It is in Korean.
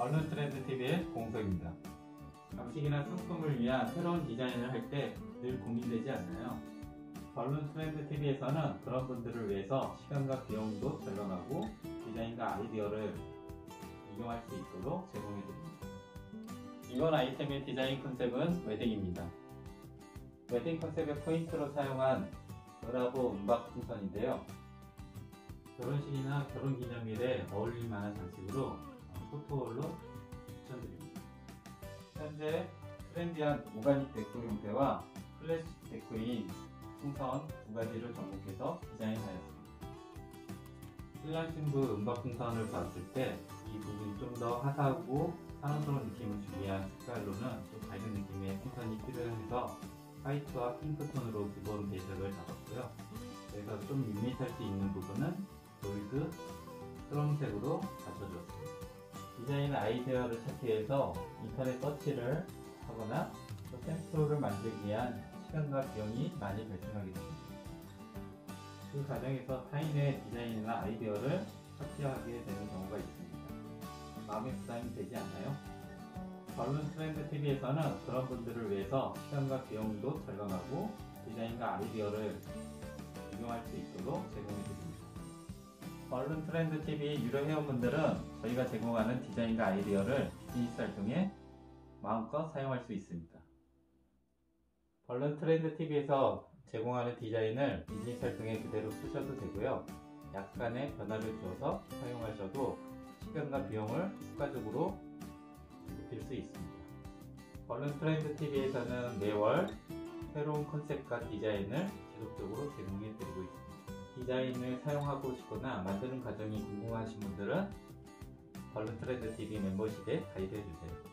얼른 트렌드 TV의 공석입니다. 장식이나 상품을 위한 새로운 디자인을 할 때 늘 고민되지 않나요? 얼른 트렌드 TV에서는 그런 분들을 위해서 시간과 비용도 절감하고 디자인과 아이디어를 이용할 수 있도록 제공해 드립니다. 이번 아이템의 디자인 컨셉은 웨딩입니다. 웨딩 컨셉의 포인트로 사용한 브라보 은박 풍선인데요. 결혼식이나 결혼기념일에 어울릴 만한 장식으로 포토월로 추천드립니다. 현재 trendy한 organic deco 형태와 클래식 deco인 풍선 두 가지를 접목해서 디자인하였습니다. 신랑 신부 은박 풍선을 봤을 때 이 부분이 좀 더 화사하고 사랑스러운 느낌을 주기 위한 색깔로는 좀 밝은 느낌의 풍선이 필요해서 화이트와 핑크톤으로 기본 배색을 잡았고요. 그래서 좀 밋밋할 수 있는 부분은 골드, 크롬색으로 맞춰주었습니다. 디자인 아이디어를 찾기 위해서 인터넷 서치를 하거나 또 샘플을 만들기 위한 시간과 비용이 많이 발생하게 됩니다. 그 과정에서 타인의 디자인이나 아이디어를 섭취하게 되는 경우가 있습니다. 마음의 부담이 되지 않나요? 얼른 트렌드 TV에서는 그런 분들을 위해서 시간과 비용도 절감하고 디자인과 아이디어를 이용할 수 있도록 제공해 드립니다. 얼른 트렌드 TV 유료 회원분들은 저희가 제공하는 디자인과 아이디어를 비즈니스 활동에 마음껏 사용할 수 있습니다. 얼른 트렌드 TV에서 제공하는 디자인을 비즈니스 활동에 그대로 쓰셔도 되고요. 약간의 변화를 주어서 사용하셔도 시간과 비용을 추가적으로 높일 수 있습니다. 얼른 트렌드 TV에서는 매월 새로운 컨셉과 디자인을 지속적으로 제공해. 디자인을 사용하고 싶거나 만드는 과정이 궁금하신 분들은 트렌드 TV 멤버십에 가입해 주세요.